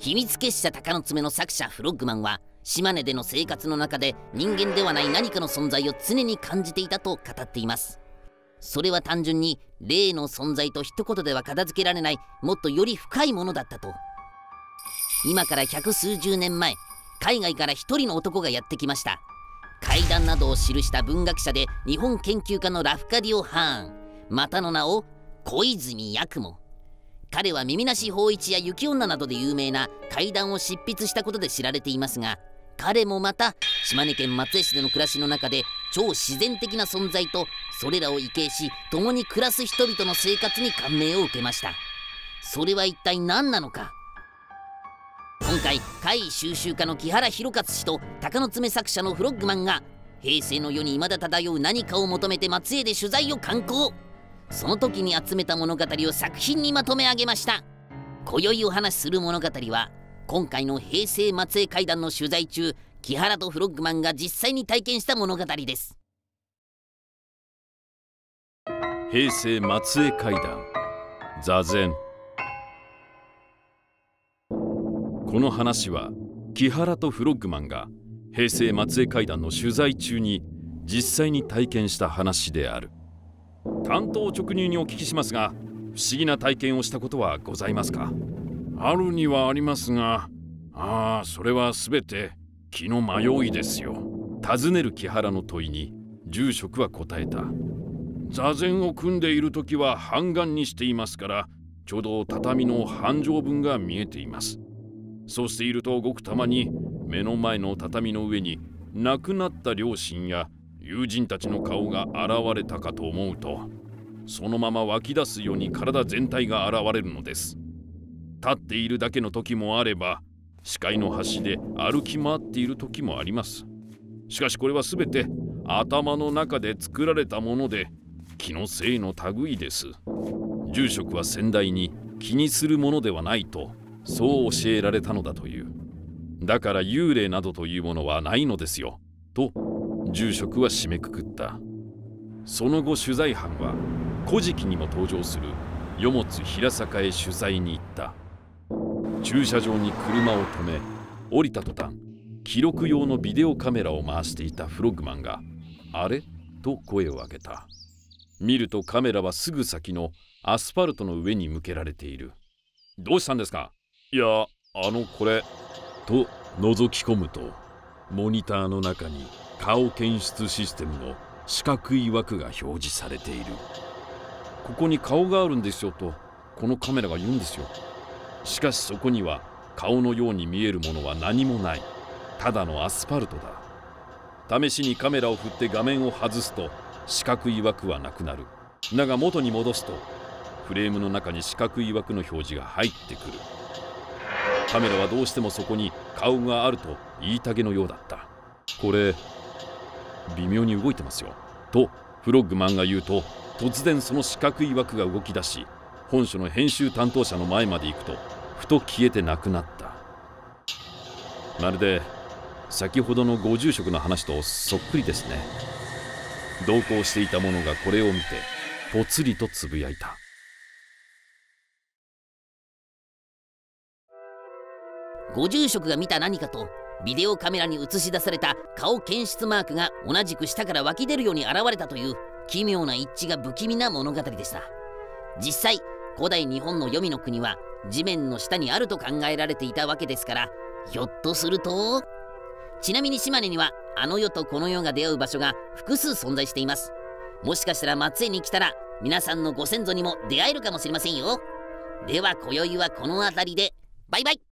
秘密結社鷹の爪の作者フロッグマンは島根での生活の中で人間ではない何かの存在を常に感じていたと語っています。それは単純に霊の存在と一言では片付けられないもっとより深いものだったと。今から百数十年前海外から一人の男がやってきました。怪談などを記した文学者で日本研究家のラフカディオ・ハーン。またの名を小泉八雲。彼は耳なし芳一や雪女などで有名な怪談を執筆したことで知られていますが彼もまた島根県松江市での暮らしの中で超自然的な存在とそれらを畏敬し共に暮らす人々の生活に感銘を受けました。それは一体何なのか。今回怪異収集家の木原弘勝氏と鷹の爪作者のフロッグマンが平成の世に未だ漂う何かを求めて松江で取材を敢行。その時に集めた物語を作品にまとめ上げました。今宵お話しする物語は今回の平成松江会談の取材中木原とフロッグマンが実際に体験した物語です。平成松江会談。座禅。この話は木原とフロッグマンが平成松江会談の取材中に実際に体験した話である。担当直入にお聞きしますが不思議な体験をしたことはございますか？あるにはありますがああそれは全て気の迷いですよ。尋ねる木原の問いに住職は答えた。座禅を組んでいる時は半眼にしていますからちょうど畳の半畳分が見えています。そうしているとごくたまに目の前の畳の上に亡くなった両親や友人たちの顔が現れたかと思うとそのまま湧き出すように体全体が現れるのです立っているだけの時もあれば視界の端で歩き回っている時もありますしかしこれは全て頭の中で作られたもので気のせいの類です住職は先代に気にするものではないとそう教えられたのだというだから幽霊などというものはないのですよと住職は締めくくった。その後取材班は古事記にも登場する与物平坂へ取材に行った。駐車場に車を止め降りた途端記録用のビデオカメラを回していたフロッグマンが「あれ?」と声を上げた。見るとカメラはすぐ先のアスファルトの上に向けられている。どうしたんですか？いやあのこれ。と覗き込むとモニターの中に顔検出システムの四角い枠が表示されている。ここに顔があるんですよとこのカメラが言うんですよ。しかしそこには顔のように見えるものは何もない。ただのアスファルトだ。試しにカメラを振って画面を外すと四角い枠はなくなる。だが元に戻すとフレームの中に四角い枠の表示が入ってくる。カメラはどうしてもそこに顔があると言いたげのようだった。これ微妙に動いてますよ。とフロッグマンが言うと突然その四角い枠が動き出し本書の編集担当者の前まで行くとふと消えてなくなった。まるで先ほどのご住職の話とそっくりですね。同行していた者がこれを見てぽつりとつぶやいた。ご住職が見た何かとビデオカメラに映し出された顔検出マークが同じく下から湧き出るように現れたという奇妙な一致が不気味な物語でした。実際古代日本の黄泉の国は地面の下にあると考えられていたわけですからひょっとするとちなみに島根にはあの世とこの世が出会う場所が複数存在しています。もしかしたら松江に来たら皆さんのご先祖にも出会えるかもしれませんよ。では今宵はこの辺りでバイバイ。